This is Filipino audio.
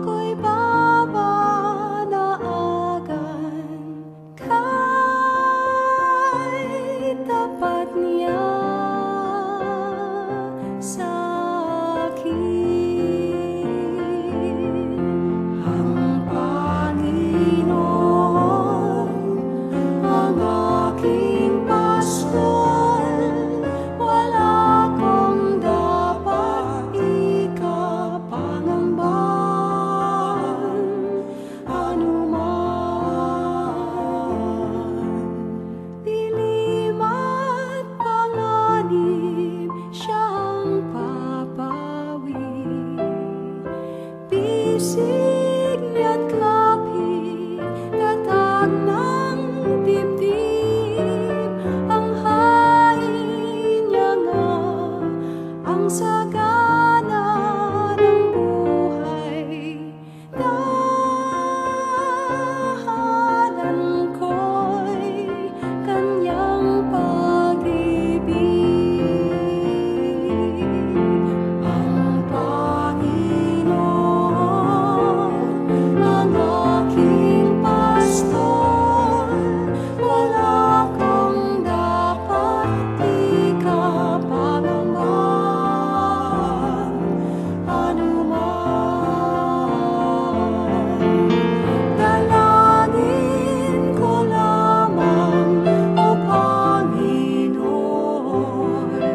ako'y babanaagan kahit tapat niya. Lord.